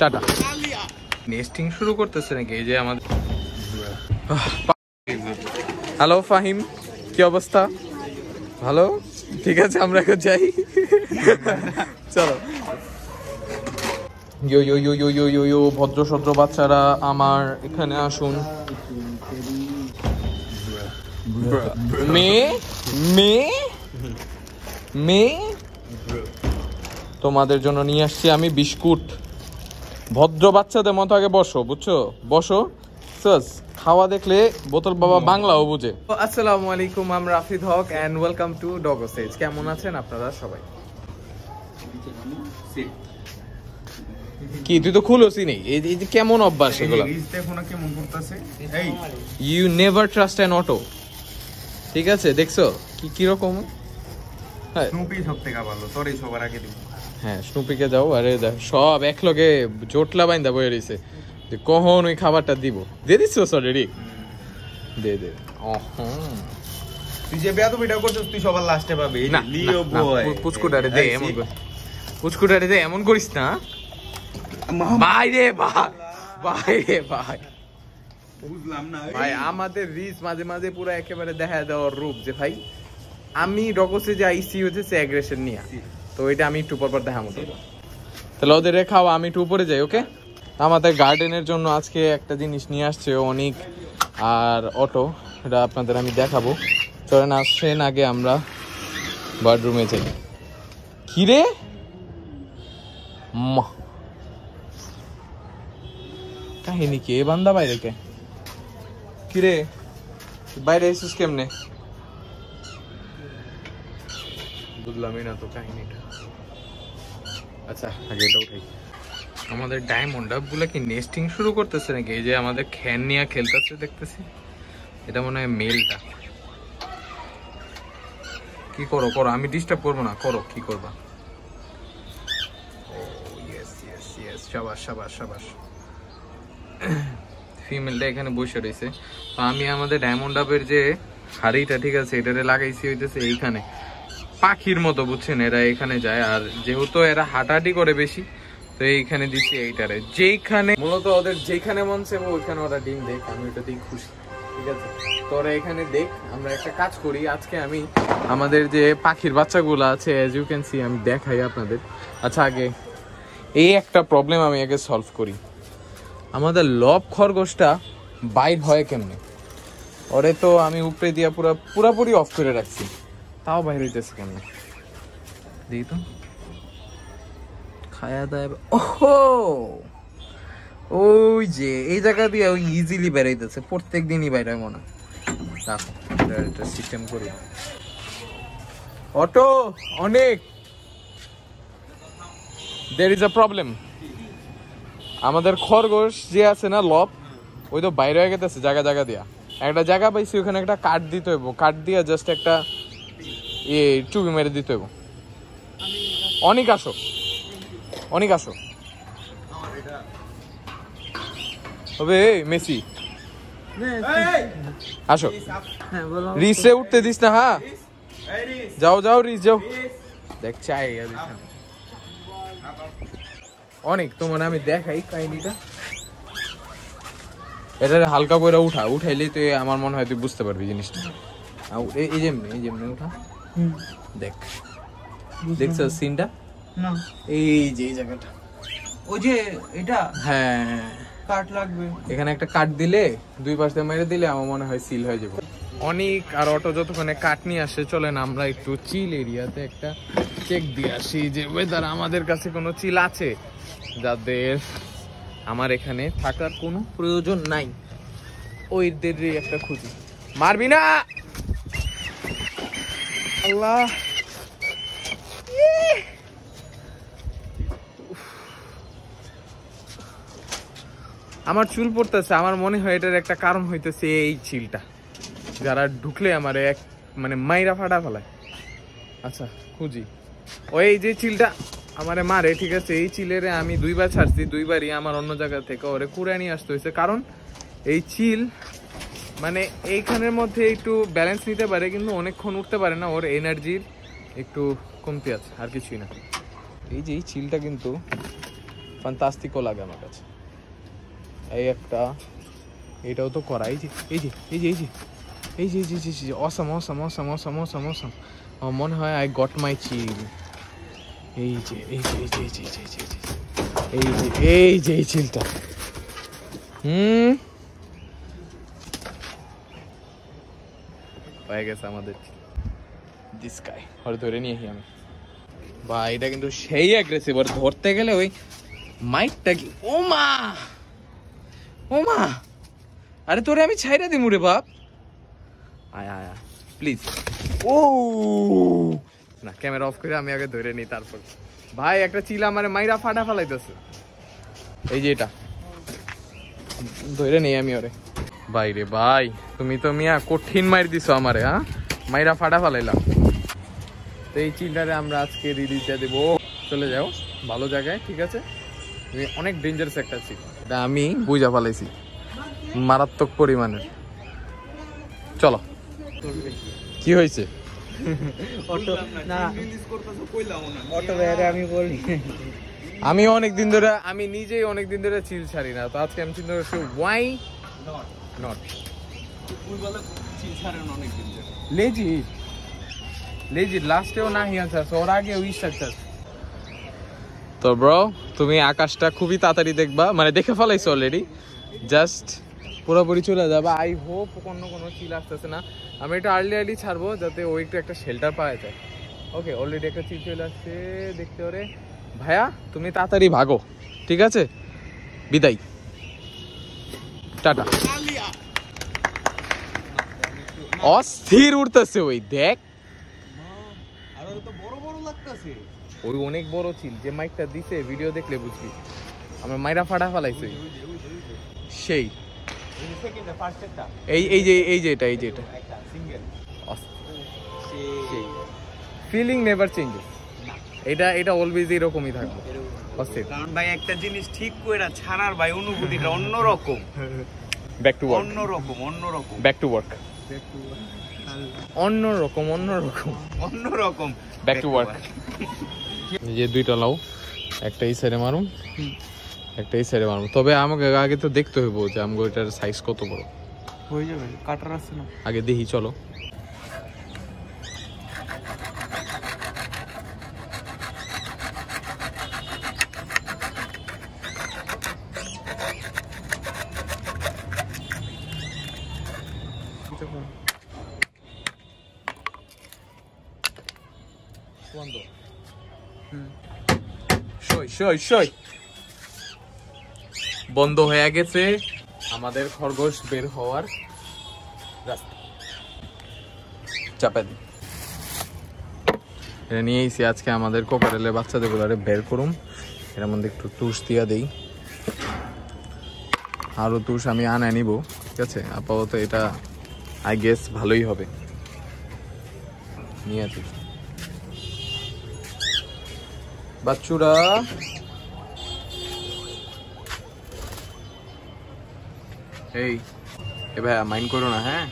Tata. Nesting শুরু করতেছে নাকি? এই যে আমাদের হ্যালো ফাহিম কি অবস্থা? ভালো? ঠিক আছে আমরা এখন যাই। চলো। ইয়ো ইয়ো ইয়ো ইয়ো ইয়ো ইয়ো ইয়ো ভদ্র সদ্র বাচ্চারা আমার এখানে আসুন। মেয়ে মেয়ে মেয়ে তোমাদের জন্য নিয়ে আসছি আমি বিস্কুট। ভদ্র বাচ্চাদের মতো আগে বসো বুঝছ? বসো। সাস খাওয়া দেখলে বোতল বাবা বাংলাও বুঝে। আসসালামু আলাইকুম আমি Rafid Haque and welcome to Doggo Sage কেমন আছেন আপনারা সবাই? কি তুই তো খুলোসি নেই। এই যে- এই যে কেমন অভ্যাস এগুলো? কেমন করতেছে। এই। You never trust an auto ঠিক আছে দেখছ? কি কীরকম স্নুপি সব থেকে ভালো তোরই সবার আগে দিব। হ্যাঁ স্নুপিকে যাও আরে সব এক লগে জোটলা বাইন্দা বয়ে রইছে। যে কখন ওই খাবারটা দিব? দিয়ে অলরেডি দে দে। তুই যে বেয়াদব এটা করছিস তুই সবার লাস্টে পাবি। না লিও বয় পুচকুটারে দে এমন পুচকুটারে দে এমন করিস না। ভাই রে ভাই। ভাই রে ভাই। বুঝলাম না ভাই আমাদের রিচ মাঝে মাঝে পুরো একেবারে দেখা দেওয়ার রূপ যে ভাই। আমি ডকসে যে আইসি হচ্ছে অ্যাগ্রেশন নিয়ে। তো এটা আমি একটু পর পর দেখা মতো তাহলে ওদের খাওয়া আমি একটু উপরে যাই ওকে? আমাদের গার্ডেনের জন্য আজকে একটা জিনিস নিয়ে আসছে অনেক আর অটো এটা আপনাদের আমি দেখাবো। চলেন আসছেন আগে আমরা বাথরুমে যাই। কিরে মা। কাহিনী কি? এ বান্দা বাইরে কে? কিরে বাইরে এসেছিস কেমনে? বুঝলামই না তো কাহিনীটা। আচ্ছা আগে এটা উঠাই। আমাদের ডায়মন্ড কি নেস্টিং শুরু করতেছে নাকি? এই যে আমাদের খ্যান নিয়ে খেলতেছে দেখতেছি। এটা মনে হয় মেলটা। কি করো করো আমি ডিস্টার্ব করব না করো কি করবা? সাবাস সাবাস সাবাস। ফিমেলটা এখানে বসে রয়েছে। তো আমি আমাদের ডায়মন্ড আপের যে হাড়িটা ঠিক আছে এটারে লাগাইছি হইতেছে এইখানে। পাখির মতো, বুঝছেন? এরা এখানে যায়, আর যেহেতু এরা হাঁটাহাঁটি করে বেশি, তো এইখানে দিচ্ছি এইটারে। যেইখানে মূলত ওদের যেখানে মন চাইব, ওইখানে ওরা ডিম দেখ, আমি ওটাতেই খুশি, ঠিক আছে? তো ওরা এখানে দেখ, আমরা একটা কাজ করি, আজকে আমি আমাদের যে পাখির বাচ্চাগুলো আছে অ্যাজ ইউ ক্যান সি আমি দেখাই আপনাদের। আচ্ছা আগে এই একটা প্রবলেম আমি আগে সলভ করি। আমাদের লব খরগোশটা বাইর হয় কেমনে? ওরে তো আমি উপরে দিয়া পুরো পুরাপুরি অফ করে রাখছি। তাও বাইর হইতেছে কেমনে দিই তো। খায়া দায় ওহো! ওই যে, এই জায়গা দিয়ে ওই ইজিলি বেরাইতেছে প্রত্যেক দিনই বাইরে মনে। রাখো এটা- সিস্টেম করি। অটো, অনেক। দের ইজ আ প্রবলেম আমাদের খরগোশ যে আছে না, লব, ওই তো বাইরে হয়ে গেছে জায়গা জায়গা দিয়া। একটা জায়গা পাইছি, ওখানে একটা কাঠ দিতে হইব। কাঠ দিয়া জাস্ট একটা ইয়ে চুবি মেরে দিতে হইব। অনেক আসো। অনেক আসো। হবে মেসি। আসো। রিসে উঠতে দিস না হ্যাঁ? যাও যাও, রিস, যাও। দেখ, চাই অনেক, তোমার আমি দেখাই কাহিনিটা। এটা হালকা করে উঠা। উঠাইলেই তুই আমার মনে হয় তুই বুঝতে পারবি জিনিসটা। এই যেমনি এই যেমনি উঠা। দেখ। দেখছ সিনটা না। এই যে জায়গাটা। যে এটা? হ্যাঁ। কাট লাগবে। এখানে একটা কাট দিলে দুই পাশ মেরে দিলে আমার মনে হয় সিল হয়ে যাবে। অনেক আর অটো যতক্ষণে কাট নিয়ে আসে চলেন আমরা একটু চিল এরিয়াতে একটা চেক দিয়ে আসি যে ওয়েদার আমাদের কাছে কোনো চিল আছে। যাদের আমার এখানে থাকার কোনো প্রয়োজন নাই। ওইদেরই একটা খুঁজি। মারবি না! ইয়ে! আমার চুল পড়তেছে, আমার মনে হয় এটার একটা কারণ হইতেছে এই চিলটা। যারা ঢুকলে আমার এক মানে মাইরা ফাটা ফেলায়। আচ্ছা খুঁজি। ওই যে চিলটা আমারে মারে, ঠিক আছে, এই চিলের আমি দুইবার ছাড়ছি, দুইবারই আমার অন্য জায়গা থেকে ওরে কুড়ে নিয়ে আসতে হয়েছে। কারণ এই চিল মানে এইখানের মধ্যে একটু ব্যালেন্স নিতে পারে কিন্তু অনেকক্ষণ উঠতে পারে না ওর এনার্জির একটু কমতি আছে আর কিছুই না এই যে এই চিলটা কিন্তু ফান্তাস্টিকও লাগে আমার কাছে এই একটা এটাও তো করা এই যে এই যে এই যে এই যে এই যে এই যে অসম অসম অসম অসম অসম অসম মনে হয় আই গট মাই চিল এই যে এই যে এই যে এই যে এই যে এই যে এই যে এই যে এই চিলটা হুম হয়ে গেছে আমাদের দিস গাই ওরে ধরে নিয়ে আমি। বা এটা কিন্তু সেই অ্যাগ্রেসিভ ওর ধরতে গেলে ওই মাইকটা কি ও মা! ও মা! আরে তোরে আমি ছাইরা দিমু রে বাপ। আয় আয় প্লিজ ও! না ক্যামেরা অফ করে আমি আগে ধরে নিই তারপর। ভাই একটা চিলা আমার মাইরা ফাটা ফালাইতেছে। এই যে এটা। ধরে নেই আমি ওরে। ভাই রে ভাই তুমি তো মিয়া কঠিন মাইর দিছো আমারে হ্যাঁ? মাইরা ফাটা ফালাইলাম। তো এই চিলটারে আমরা আজকে রিলিজটা দেবো। চলে যাও ভালো জায়গায় ঠিক আছে? অনেক ডেঞ্জারাস একটা চিল এটা আমি বুঝা ফালাইছি মারাত্মক পরিমাণের। চলো। কি হয়েছে? না। আমি বলি আমি অনেক দিন ধরে আমি নিজেই অনেক দিন ধরে চিল ছাড়ি না তো আজকে আমি চিন্তা করছি ওয়াই নট লেজি লেজি লাস্টেও না চাষ ওর আগে ওই চাষ তো ব্রো তুমি আকাশটা খুবই তাড়াতাড়ি দেখবা। মানে দেখে ফেলাইছো অলরেডি জাস্ট পুরোপুরি চলে যাবে। আই হোপ অন্য কোনো চিল আসতেছে না। আমি এটা আর্লি আর্লি ছাড়বো যাতে ও একটু একটা শেল্টার পাওয়া যায়। ওকে অলরেডি একটা চিল চলে আসছে দেখতে ওরে। ভাইয়া তুমি তাড়াতাড়ি ভাগো। ঠিক আছে? বিদায়। টাটা। অস্থির উঠতেছে ওই দেখ। ওই অনেক বড় চিল যে মাইকটা দিছে ভিডিও দেখলে বুঝবি। আমার মাইরা ফাটা ফালাইছে। সেই। এই এই যে এই যে এটা এই যে এটা। ফিলিং নেভার চেঞ্জেস এটা এটা অলওয়েজ এরকমই থাকবে। অস্থির। কারণ ভাই একটা জিনিস ঠিক কইরা ছাড়ার ভাই অনুভূতিটা অন্যরকম। ব্যাক টু ওয়ার্ক অন্যরকম অন্যরকম। ব্যাক টু ওয়ার্ক অন্যরকম অন্যরকম অন্যরকম ব্যাক টু ওয়ার্ক যে দুইটা লাউ একটা এই সাইডে মারুন একটা এই সাইডে মারুন তবে আমাকে আগে তো দেখতে হইব যে আমাকে এটার সাইজ কত বড়। হয়ে যাবে কাটার আছে না। আগে দেখি চলো। সই সই বন্ধ হয়ে গেছে। আমাদের খরগোশ বের হওয়ার চাপা দিই এটা নিয়ে আজকে আমাদের কোকারেলের বাচ্চাদের গুলারে বের করুম। এর মধ্যে একটু তুষ দিয়া দেই। আরও তুষ আমি আনায় নিব, ঠিক আছে? আপাতত এটা আই গেস ভালোই হবে। নিয়ে বাচ্চুরা এই, এ ভাইয়া মাইন্ড করো না হ্যাঁ?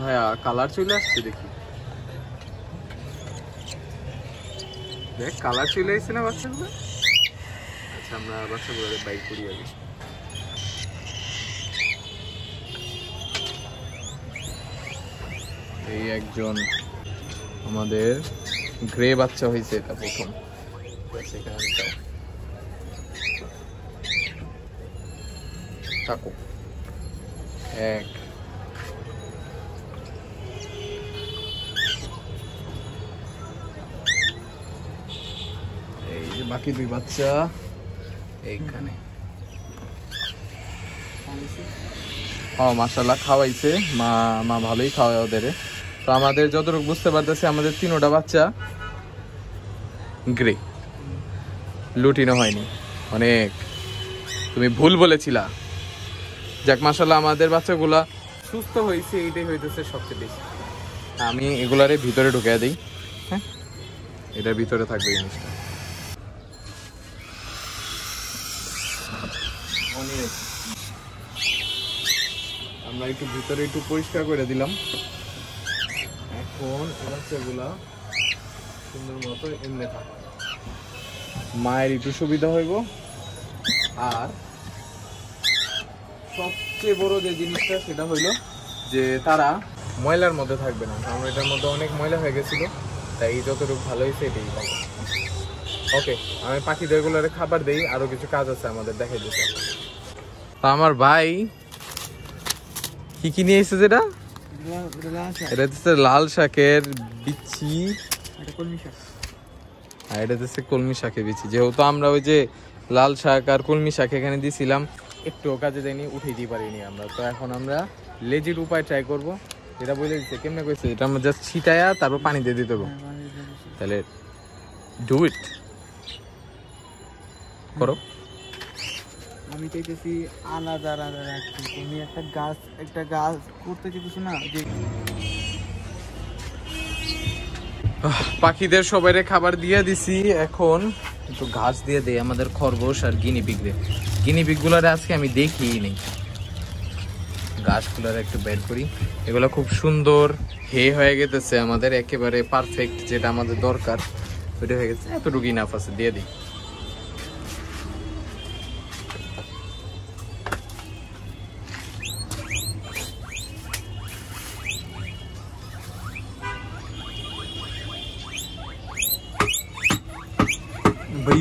ভাইয়া কালার চলে আসছে দেখি। দেখ কালার চলে আসছে না বাচ্চাগুলো? আচ্ছা আমরা বাচ্চাগুলো বাইক করি আগে। এই একজন আমাদের গ্রে বাচ্চা হয়েছে এটা প্রথম। থাকো। এক। এই যে বাকি দুই বাচ্চা এইখানে। ও মাসাল্লাহ খাওয়াইছে। মা মা ভালোই খাওয়ায় ওদের। তো আমাদের যতটুকু বুঝতে পারতেছি, আমাদের তিনোটা বাচ্চা গ্রে। লুটিনো হয়নি। অনেক। তুমি ভুল বলেছিলা। যাক মাসাল্লাহ আমাদের বাচ্চাগুলা সুস্থ হয়েছে, এইটাই হইতেছে সবচেয়ে বেশি। আমি এগুলারে ভিতরে ঢুকে দিই হ্যাঁ? এটার ভিতরে থাকবে জিনিসটা। আমরা একটু ভিতরে একটু পরিষ্কার করে দিলাম। এখন এই বাচ্চাগুলা সুন্দর মতো এমনি থাক। মায়ের একটু সুবিধা হইব। আর সবচেয়ে বড় যে জিনিসটা সেটা হইল যে তারা ময়লার মধ্যে থাকবে না। কারণ এটার মধ্যে অনেক ময়লা হয়ে গেছিল তাই যতটুকু ভালো হয়েছে এটাই ভালো। ওকে আমি পাখিদের গুলোরে খাবার দেই আরও কিছু কাজ আছে আমাদের দেখাই দিতে। তা আমার ভাই কি কি নিয়ে এসেছে যেটা এটা হচ্ছে লাল শাকের বিচি। আর এটা হচ্ছে কলমি শাকের বিচি। যেহেতু আমরা ওই যে লাল শাক আর কলমি শাক এখানে দিয়েছিলাম একটু কাজে দেয়নি উঠিয়ে দিতে পারিনি আমরা। তো এখন আমরা লেজির উপায় ট্রাই করব। যেটা বলে দিচ্ছে কেমনে কইছে? এটা আমরা জাস্ট ছিটায়া তারপর পানি দিয়ে দিতে হবে। তাহলে ডু ইট করো। আমি চাইতেছি আলাদা আলাদা রাখছি তুমি একটা গাছ একটা গাছ করতে চাইতেছো না? যে পাখিদের সবাইরে খাবার দিয়ে দিছি এখন। একটু ঘাস দিয়ে দেয় আমাদের খরগোশ আর গিনি পিগরে গিনি পিগগুলোরে আজকে আমি দেখিই নেই ঘাসগুলোর একটু বের করি। এগুলো খুব সুন্দর হে হয়ে গেতেছে আমাদের, একেবারে পারফেক্ট যেটা আমাদের দরকার। ওইটা হয়ে গেছে এতটুকু ইনাফ আছে, দিয়ে দিই।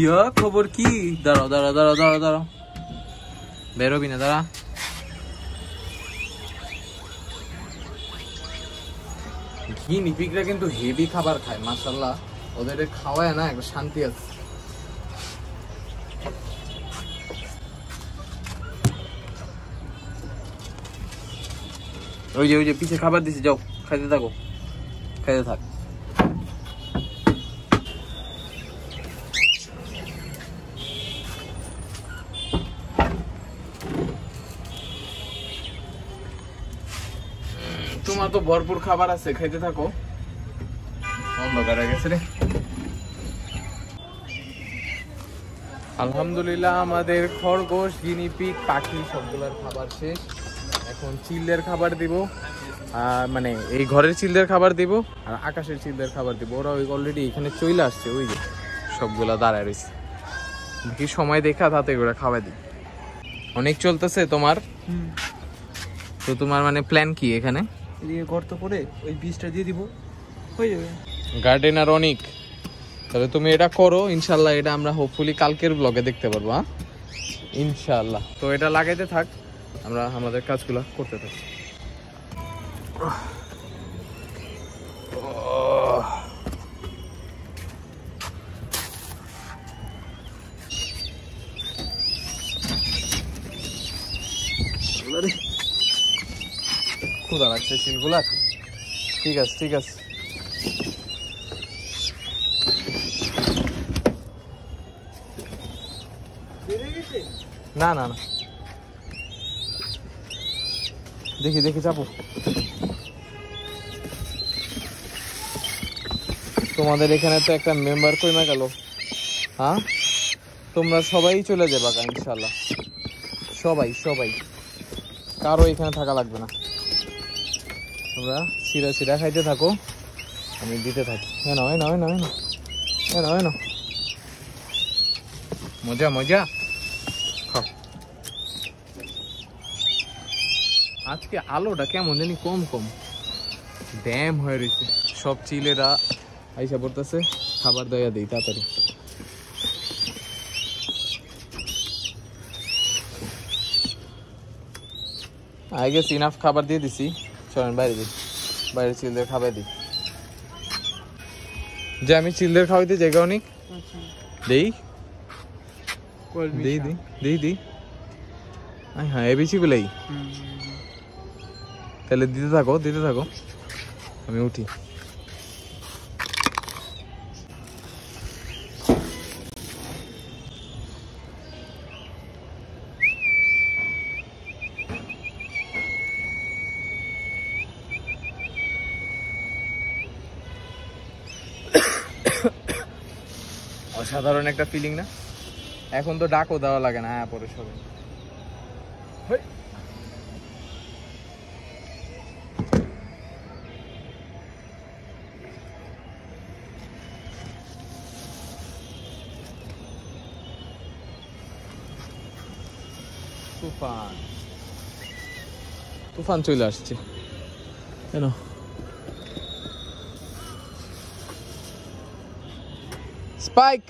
ভাইয়া খবর কি? দাঁড়াও দাঁড়াও দাঁড়াও দাঁড়াও দাঁড়াও। বেরোবি না দাঁড়া। ঘি নিপিকরা কিন্তু হেভি খাবার খায় মাসাল্লাহ ওদের খাওয়ায় না একটা শান্তি আছে। ওই যে ওই যে পিছে খাবার দিছি যাও খাইতে থাকো। খাইতে থাক। ভরপুর খাবার আছে খাইতে থাকো। অন্ধকার হয়ে গেছে রে। আলহামদুলিল্লাহ আমাদের খরগোশ গিনিপিক পাখি সবগুলোর খাবার শেষ। এখন চিলদের খাবার দিব। আর মানে এই ঘরের চিলদের খাবার দিব আর আকাশের চিলদের খাবার দিব। ওরা ওই অলরেডি এখানে চলে আসছে ওই যে সবগুলা দাঁড়ায় রয়েছে। দেখি সময় দেখা তাতে করে খাওয়াই দিই। অনেক চলতেছে তোমার? তো তোমার মানে প্ল্যান কি এখানে? এদিকে গর্ত করে ওই বীজটা দিয়ে দিব। হয়ে যাবে। গার্ডেনার অনেক তাহলে তুমি এটা করো, ইনশাল্লাহ এটা আমরা হোপফুলি কালকের ব্লগে দেখতে পারব হ্যাঁ? ইনশাল্লাহ। তো এটা লাগাইতে থাক, আমরা আমাদের কাজগুলো করতে থাকি। ক্ষুদা লাগছে শিলগুলা ঠিক আছে ঠিক আছে। না না না। দেখি দেখি, চাপো। তোমাদের এখানে তো একটা মেম্বার কই না গেল? হ্যাঁ? তোমরা সবাই চলে যাবে ইনশাল্লাহ সবাই সবাই। কারও এখানে থাকা লাগবে না। তোমরা সিরা সিরা খাইতে থাকো। আমি দিতে থাকি। হ্যাঁ না হয় না না হয় না মজা মজা। আজকে আলোটা কেমন জানি কম কম। ড্যাম হয়ে রয়েছে সব চিলেরা আইসা পড়তেছে, খাবার দয়া দিই, তাড়াতাড়ি। আই গেস ইনাফ খাবার দিয়ে দিছি। চলেন বাইরে দিই। বাইরে চিলদের খাবার দিই। যে আমি চিলদের খাওয়াইতে জায়গা অনেক দেই। দিই দিই দিই দিই দেই। দেই হ্যাঁ এ বেশি গুলাই তাহলে দিতে থাকো দিতে থাকো। আমি উঠি। সাধারণ একটা ফিলিং না? এখন তো ডাকও দেওয়া লাগে না হ্যাঁ পরে সবাই। তুফান। তুফান চলে আসছে। কেন? স্পাইক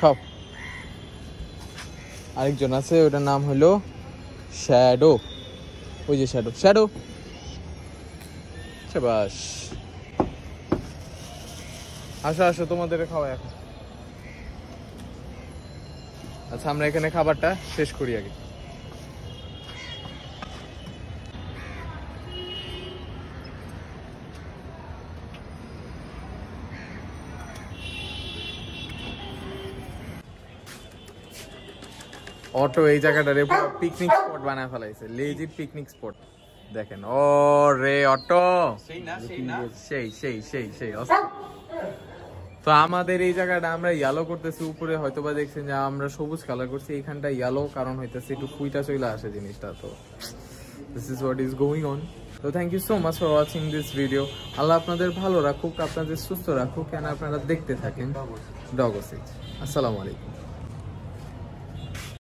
খাও আরেকজন আছে, ওটার নাম হলো শ্যাডো ওই যে শ্যাডো শ্যাডো বাস আসো আসো, তোমাদের খাওয়া এখন। আচ্ছা আমরা এখানে খাবারটা শেষ করি আগে। অটো এই জায়গাটারে পিকনিক স্পট বানায় ফেলাইছে লেজিট পিকনিক স্পট দেখেন ও রে অটো। সেই না সেই না। সেই সেই সেই সেই তো আমাদের এই জায়গাটা আমরা ইয়ালো করতেছি উপরে হয়তো বা দেখছেন যে আমরা সবুজ কালার করছি এইখানটা ইয়ালো কারণ হইতেছে একটু ফুইটা চলে আসে জিনিসটা তো this is what is going on তো thank you so much for watching this video আল্লাহ আপনাদের ভালো রাখুক আপনাদের সুস্থ রাখুক কেন আপনারা দেখতে থাকেন? ডগোসিজ আসসালামু আলাইকুম।